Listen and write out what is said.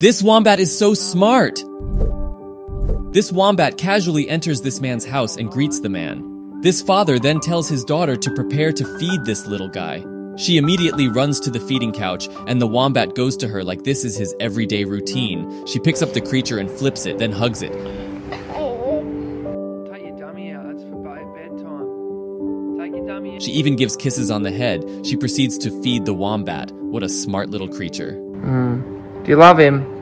This wombat is so smart! This wombat casually enters this man's house and greets the man. This father then tells his daughter to prepare to feed this little guy. She immediately runs to the feeding couch, and the wombat goes to her like this is his everyday routine. She picks up the creature and flips it, then hugs it. Take your dummy out. It's for bed- bedtime. Take your dummy out. She even gives kisses on the head. She proceeds to feed the wombat. What a smart little creature. Mm. Do you love him?